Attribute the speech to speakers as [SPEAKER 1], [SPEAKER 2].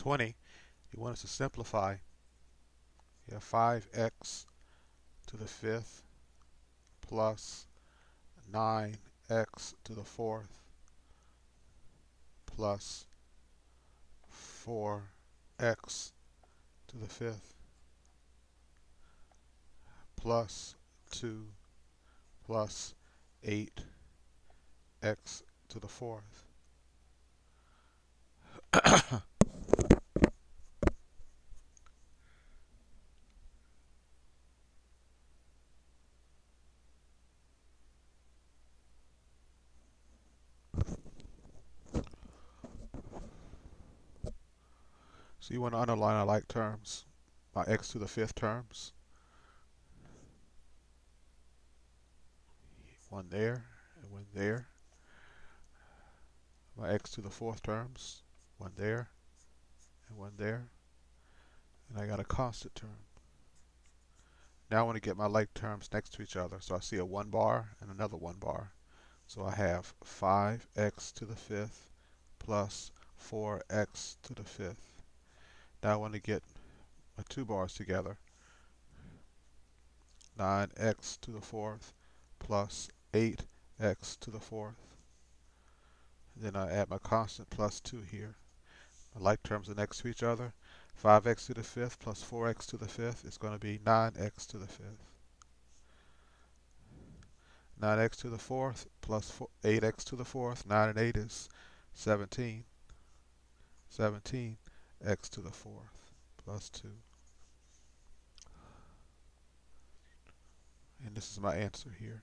[SPEAKER 1] 20, you want us to simplify. You have 5x to the fifth plus 9x to the fourth plus 4x to the fifth plus 2 plus 8x to the fourth. So you want to underline our like terms, my x to the fifth terms. One there and one there. My x to the fourth terms, one there and one there. And I got a constant term. Now I want to get my like terms next to each other. So I see a 1 bar and another 1 bar. So I have 5x to the fifth plus 4x to the fifth. Now I want to get my two bars together. 9x to the fourth plus 8x to the fourth. Then I add my constant plus 2 here. My like terms are next to each other. 5x to the fifth plus 4x to the fifth is going to be 9x to the fifth. 9x to the fourth plus 8x to the fourth. 9 and 8 is 17. 17 x to the fourth plus 2. And this is my answer here.